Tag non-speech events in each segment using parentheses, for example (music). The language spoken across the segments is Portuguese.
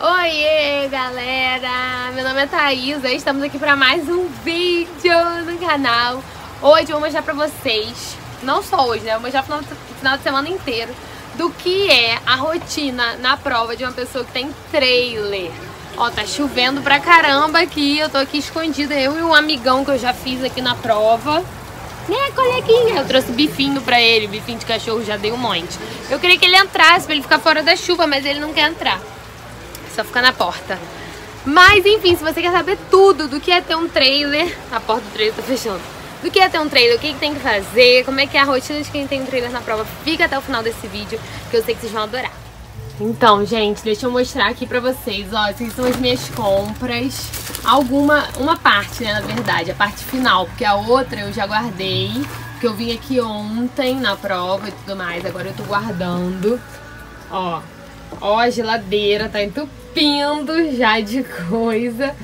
Oiê, galera! Meu nome é Thaisa, estamos aqui para mais um vídeo no canal. Hoje eu vou mostrar pra vocês, não só hoje, né? Eu vou mostrar final, final de semana inteiro, do que é a rotina na prova de uma pessoa que tem trailer. Ó, tá chovendo pra caramba aqui, eu tô aqui escondida, eu e um amigão que eu já fiz aqui na prova. Né, coleguinha? Eu trouxe bifinho pra ele, bifinho de cachorro, já dei um monte. Eu queria que ele entrasse pra ele ficar fora da chuva, mas ele não quer entrar só ficar na porta. Mas enfim, se você quer saber tudo do que é ter um trailer, a porta do trailer tá fechando. Do que é ter um trailer, o que, que tem que fazer, como é que é a rotina de quem tem um trailer na prova, fica até o final desse vídeo, que eu sei que vocês vão adorar. Então, gente, deixa eu mostrar aqui pra vocês, ó, essas são as minhas compras. Alguma, uma parte, né, na verdade, a parte final, porque a outra eu já guardei, porque eu vim aqui ontem na prova e tudo mais, agora eu tô guardando. Ó, ó, a geladeira tá entupindo já de coisa.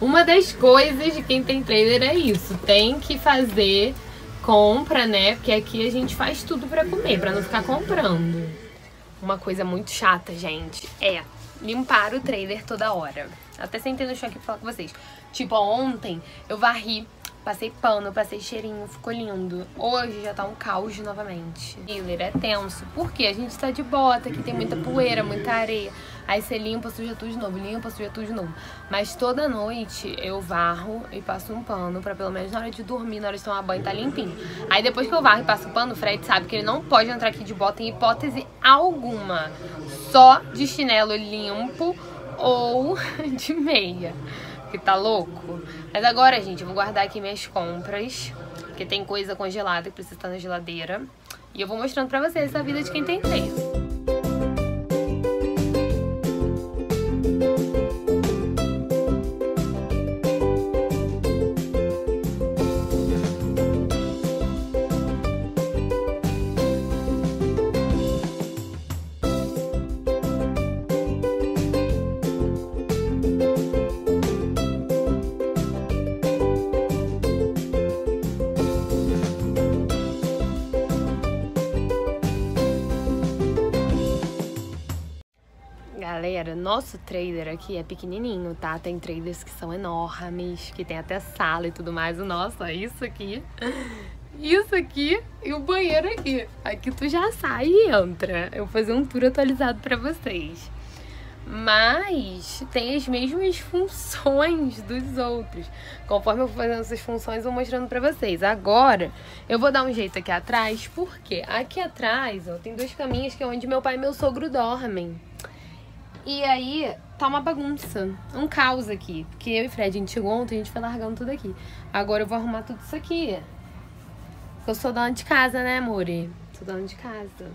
Uma das coisas de quem tem trailer é isso, tem que fazer compra, né? Porque aqui a gente faz tudo pra comer, pra não ficar comprando. Uma coisa muito chata, gente, é limpar o trailer toda hora. Até sentei no chão aqui pra falar com vocês. Tipo, ontem eu varri Passei pano, passei cheirinho, ficou lindo. Hoje já tá um caos novamente. Dealer é tenso, porque a gente tá de bota, aqui tem muita poeira, muita areia. Aí você limpa, suja tudo de novo, limpa, suja tudo de novo. Mas toda noite eu varro e passo um pano pra pelo menos na hora de dormir, na hora de tomar banho, tá limpinho. Aí depois que eu varro e passo o pano, o Fred sabe que ele não pode entrar aqui de bota em hipótese alguma. Só de chinelo limpo ou (laughs) de meia que tá louco. Mas agora, gente, eu vou guardar aqui minhas compras, porque tem coisa congelada que precisa estar na geladeira. E eu vou mostrando pra vocês a vida de quem tem tempo. Galera, nosso trailer aqui é pequenininho, tá? Tem trailers que são enormes, que tem até sala e tudo mais. O nosso é isso aqui, isso aqui e o banheiro aqui. Aqui tu já sai e entra. Eu vou fazer um tour atualizado pra vocês. Mas tem as mesmas funções dos outros. Conforme eu vou fazendo essas funções, eu vou mostrando pra vocês. Agora, eu vou dar um jeito aqui atrás, porque aqui atrás, ó, tem dois caminhos que é onde meu pai e meu sogro dormem. E aí, tá uma bagunça, um caos aqui. Porque eu e Fred, a gente chegou ontem, a gente foi largando tudo aqui. Agora eu vou arrumar tudo isso aqui. Eu sou dona de casa, né, amore? Sou dona de casa.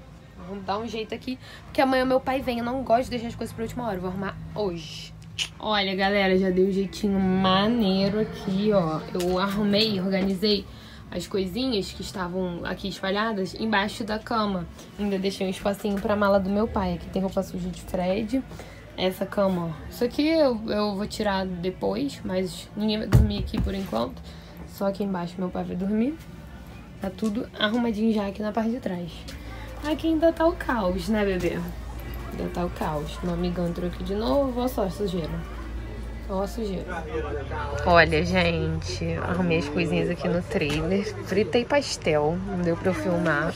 Vamos dar um jeito aqui, porque amanhã meu pai vem. Eu não gosto de deixar as coisas pra última hora. Eu vou arrumar hoje. Olha, galera, já dei um jeitinho maneiro aqui, ó. Eu arrumei, organizei as coisinhas que estavam aqui espalhadas embaixo da cama. Ainda deixei um espacinho pra mala do meu pai. Aqui tem roupa suja de Fred. Essa cama, ó. Isso aqui eu, eu vou tirar depois, mas ninguém vai dormir aqui por enquanto. Só aqui embaixo meu pai vai dormir. Tá tudo arrumadinho já aqui na parte de trás. Aqui ainda tá o caos, né, bebê? Ainda tá o caos. Meu amigão entrou aqui de novo. Olha só a sujeira. Ó a sujeira. Olha, gente, arrumei as coisinhas aqui no trailer. Fritei pastel, não deu pra eu filmar.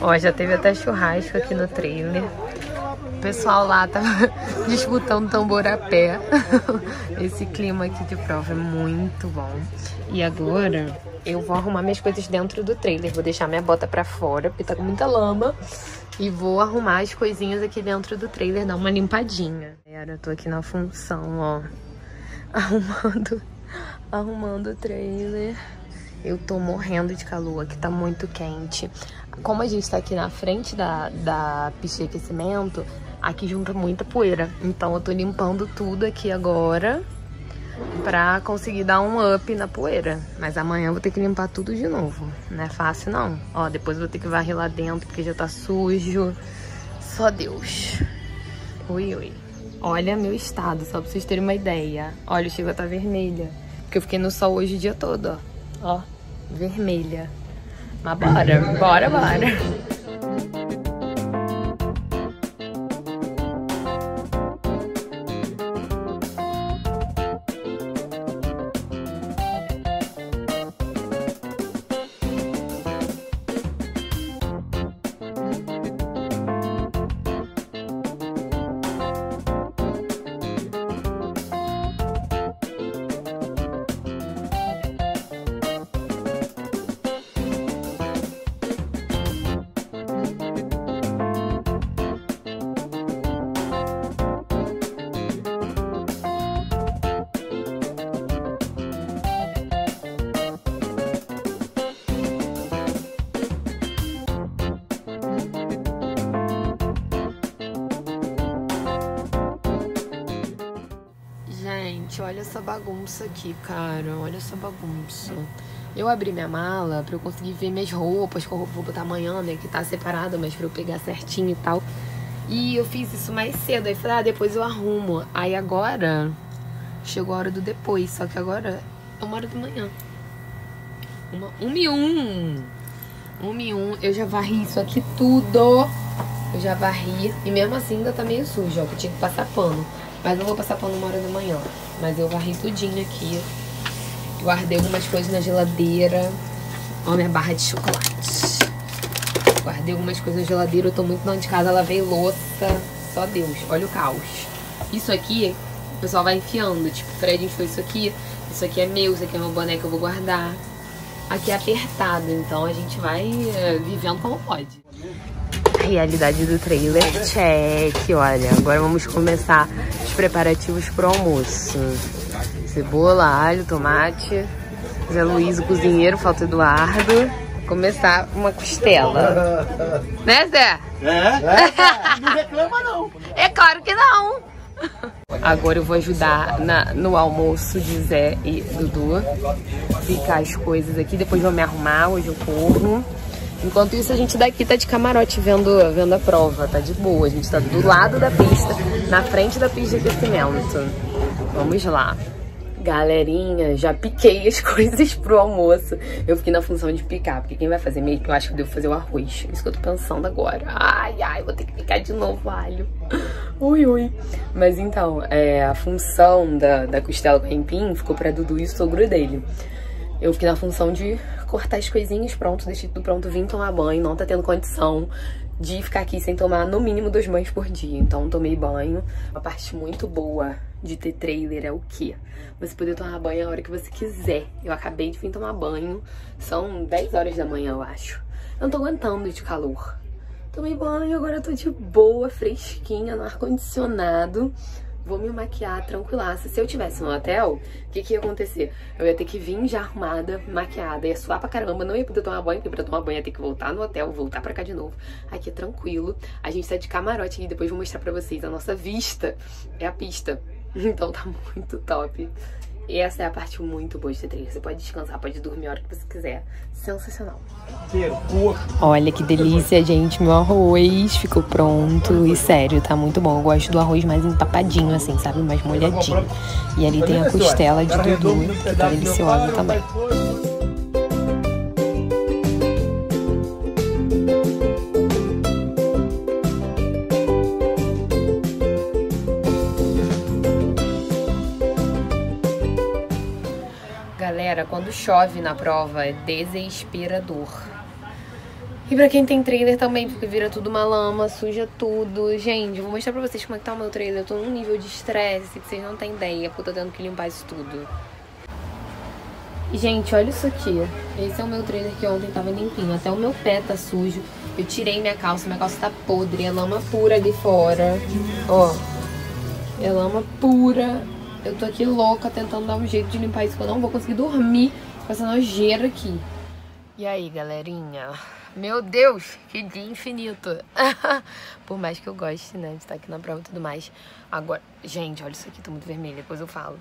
Ó, já teve até churrasco aqui no trailer. O pessoal lá tá (laughs) disputando tambor a pé. (laughs) Esse clima aqui de prova é muito bom. E agora eu vou arrumar minhas coisas dentro do trailer. Vou deixar minha bota pra fora, porque tá com muita lama. E vou arrumar as coisinhas aqui dentro do trailer, dar uma limpadinha. Galera, eu tô aqui na função, ó arrumando, (laughs) arrumando o trailer. Eu tô morrendo de calor, aqui tá muito quente. Como a gente tá aqui na frente da, da pista de aquecimento, aqui junta muita poeira. Então eu tô limpando tudo aqui agora pra conseguir dar um up na poeira. Mas amanhã eu vou ter que limpar tudo de novo. Não é fácil não. Ó, depois eu vou ter que varrer lá dentro porque já tá sujo. Só Deus. Ui, ui. Olha meu estado, só pra vocês terem uma ideia. Olha, o chuva tá vermelha. Porque eu fiquei no sol hoje o dia todo, ó. Ó, vermelha. Mas bora, bora, bora. Gente, olha essa bagunça aqui, cara. Olha essa bagunça. Eu abri minha mala pra eu conseguir ver minhas roupas, qual roupa eu vou botar amanhã, né? Que tá separada, mas pra eu pegar certinho e tal. E eu fiz isso mais cedo. Aí falei, ah, depois eu arrumo. Aí agora chegou a hora do depois. Só que agora é uma hora da manhã. Uma, uma e um. Uma e um. Eu já varri isso aqui tudo. Eu já varri. E mesmo assim ainda tá meio sujo, ó. Que eu tinha que passar pano. Mas não vou passar pano uma hora da manhã. Mas eu varri tudinho aqui. Guardei algumas coisas na geladeira. Ó, minha barra de chocolate. Guardei algumas coisas na geladeira. Eu tô muito dentro de casa. Lavei louça. Só Deus. Olha o caos. Isso aqui, o pessoal vai enfiando. Tipo, Fred enfiou isso aqui. Isso aqui é meu. Isso aqui é meu que eu vou guardar. Aqui é apertado. Então a gente vai é, vivendo como pode. Realidade do trailer, check. Olha, agora vamos começar os preparativos pro almoço. Cebola, alho, tomate. Zé Luiz, o cozinheiro, falta Eduardo. Começar uma costela. Né, Zé? (laughs) É? Não reclama não. É claro que não. Agora eu vou ajudar na, no almoço de Zé e Dudu. Ficar as coisas aqui. Depois vou me arrumar, hoje eu corro. Enquanto isso, a gente daqui tá de camarote vendo, vendo a prova, tá de boa. A gente tá do lado da pista, na frente da pista de aquecimento. Vamos lá. Galerinha, já piquei as (laughs) coisas pro almoço. Eu fiquei na função de picar, porque quem vai fazer meio que eu acho que eu devo fazer o arroz. Isso que eu tô pensando agora. Ai, ai, vou ter que picar de novo alho. (laughs) Ui, ui. Mas então, é, a função da, da costela com empim ficou pra Dudu e o sogro dele. Eu fiquei na função de cortar as coisinhas, pronto, deixei tudo pronto, vim tomar banho, não tá tendo condição de ficar aqui sem tomar no mínimo dois banhos por dia. Então tomei banho. Uma parte muito boa de ter trailer é o quê? Você poder tomar banho a hora que você quiser. Eu acabei de vir tomar banho, são 10 horas da manhã, eu acho. Eu não tô aguentando de calor. Tomei banho, agora eu tô de boa, fresquinha, no ar-condicionado vou me maquiar tranquilaça. Se eu tivesse no hotel, o que, que ia acontecer? Eu ia ter que vir já arrumada, maquiada, ia suar pra caramba, não ia poder tomar banho, porque pra tomar banho ia ter que voltar no hotel, voltar pra cá de novo. Aqui é tranquilo. A gente tá de camarote e depois vou mostrar pra vocês. A nossa vista é a pista. (laughs) Então tá muito top. E essa é a parte muito boa de ter trilha. Você pode descansar, pode dormir a hora que você quiser. Sensacional. Olha que delícia, gente. Meu arroz ficou pronto. E sério, tá muito bom. Eu gosto do arroz mais empapadinho, assim, sabe? Mais molhadinho. E ali tem a costela de Dudu, que tá deliciosa também. Galera, quando chove na prova é desesperador. E pra quem tem trailer também, porque vira tudo uma lama, suja tudo. Gente, vou mostrar pra vocês como é que tá o meu trailer. Eu tô num nível de estresse que vocês não têm ideia, porque eu tô tendo que limpar isso tudo. Gente, olha isso aqui. Esse é o meu trailer que ontem tava limpinho. Até o meu pé tá sujo. Eu tirei minha calça, minha calça tá podre. É lama pura ali fora. Ó. É lama pura. Eu tô aqui louca tentando dar um jeito de limpar isso, que eu não vou conseguir dormir com essa nojeira aqui. E aí, galerinha? Meu Deus, que dia infinito. (laughs) Por mais que eu goste, né, de estar aqui na prova e tudo mais. Agora, gente, olha isso aqui, tô muito vermelha, depois eu falo.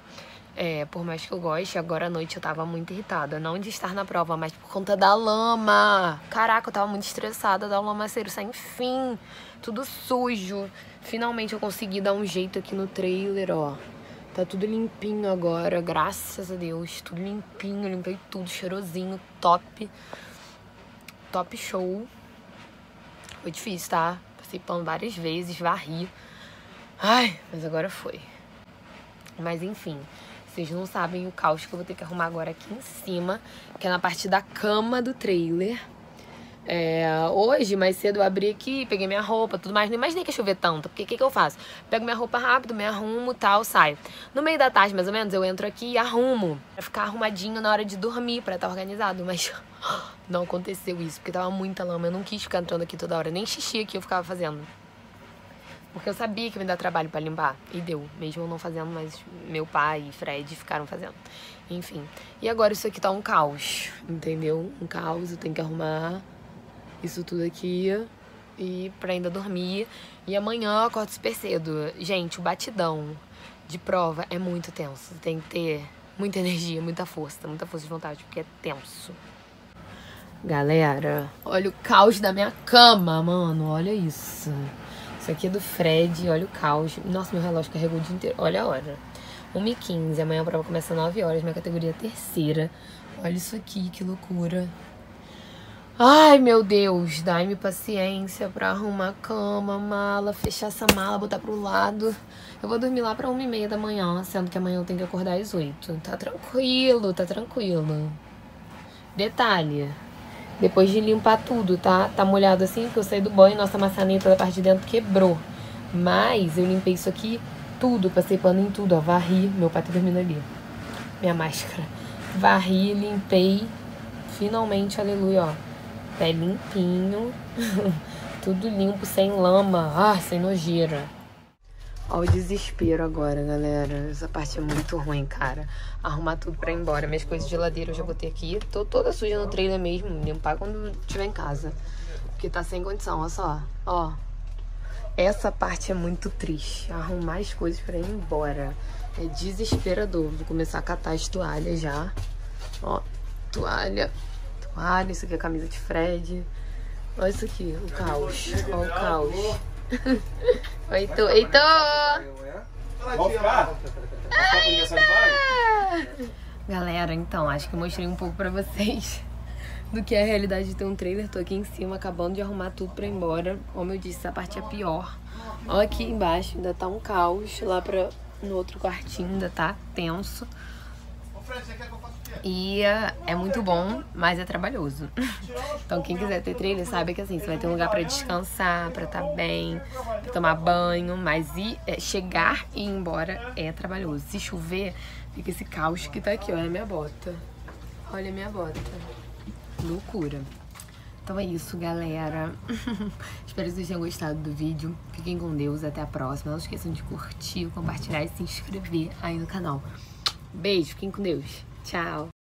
É, por mais que eu goste, agora à noite eu tava muito irritada. Não de estar na prova, mas por conta da lama. Caraca, eu tava muito estressada da lamaceiro sem fim. Tudo sujo. Finalmente eu consegui dar um jeito aqui no trailer, ó. Tá tudo limpinho agora, graças a Deus. Tudo limpinho, limpei tudo, cheirosinho, top. Top show. Foi difícil, tá? Passei pano várias vezes, varri. Ai, mas agora foi. Mas enfim, vocês não sabem o caos que eu vou ter que arrumar agora aqui em cima, que é na parte da cama do trailer. É, hoje, mais cedo, eu abri aqui, peguei minha roupa, tudo mais. Não imaginei que ia chover tanto, porque o que, que eu faço? Pego minha roupa rápido, me arrumo tal, saio. No meio da tarde, mais ou menos, eu entro aqui e arrumo. Pra ficar arrumadinho na hora de dormir, pra estar organizado. Mas (gasps) não aconteceu isso, porque tava muita lama. Eu não quis ficar entrando aqui toda hora. Nem xixi aqui eu ficava fazendo. Porque eu sabia que me dá trabalho pra limpar. E deu. Mesmo eu não fazendo, mas meu pai e Fred ficaram fazendo. Enfim. E agora isso aqui tá um caos, entendeu? Um caos, eu tenho que arrumar isso tudo aqui e pra ainda dormir. E amanhã eu acordo super cedo. Gente, o batidão de prova é muito tenso. Tem que ter muita (laughs) energia, muita força, muita força de vontade, porque é tenso. Galera, olha o caos da minha cama, mano. Olha isso. Isso aqui é do Fred, olha o caos. Nossa, meu relógio carregou o dia inteiro. Olha a hora. 1h15, amanhã a prova começa às 9 horas, minha categoria é terceira. Olha isso aqui, que loucura. Ai, meu Deus, dai-me paciência pra arrumar a cama, mala, fechar essa mala, botar pro lado. Eu vou dormir lá pra uma e meia da manhã, sendo que amanhã eu tenho que acordar às oito. Tá tranquilo, tá tranquilo. Detalhe, depois de limpar tudo, tá? Tá molhado assim, porque eu saí do banho, nossa maçaneta da parte de dentro quebrou. Mas eu limpei isso aqui tudo, passei pano em tudo, ó. Varri, meu pai tá dormindo ali. Minha máscara. Varri, limpei. Finalmente, aleluia, ó. Pé limpinho. (laughs) tudo limpo, sem lama. Ah, sem nojeira. Ó o desespero agora, galera. Essa parte é muito ruim, cara. Arrumar tudo pra ir embora. Minhas coisas de geladeira eu já botei aqui. Tô toda suja no trailer mesmo. Limpar quando estiver em casa. Porque tá sem condição, olha só. Ó. Essa parte é muito triste. Arrumar as coisas pra ir embora. É desesperador. Vou começar a catar as toalhas já. Ó, toalha. Toalha. Isso aqui é a camisa de Fred. Olha isso aqui, o caos. Olha o caos. (laughs) Heitor, Heitor! Vamos ficar? Galera, então, acho que eu mostrei um pouco pra vocês (laughs) do que é a realidade de ter um trailer. Tô aqui em cima, acabando de arrumar tudo pra ir embora. Como eu disse, essa parte é pior. Ó, aqui embaixo ainda tá um caos. Lá pra, no outro quartinho ainda tá tenso. E é muito bom, mas é trabalhoso. (laughs) Então quem quiser ter trailer sabe que assim, você vai ter um lugar para descansar, para estar tá bem, pra tomar banho, mas ir, é, chegar e ir embora é trabalhoso. Se chover, fica esse caos que tá aqui, olha a minha bota. Olha a minha bota. Loucura. Então é isso, galera. (laughs) Espero que vocês tenham gostado do vídeo. Fiquem com Deus, até a próxima. Não esqueçam de curtir, compartilhar e se inscrever aí no canal. Beijo, fiquem com Deus. Tchau.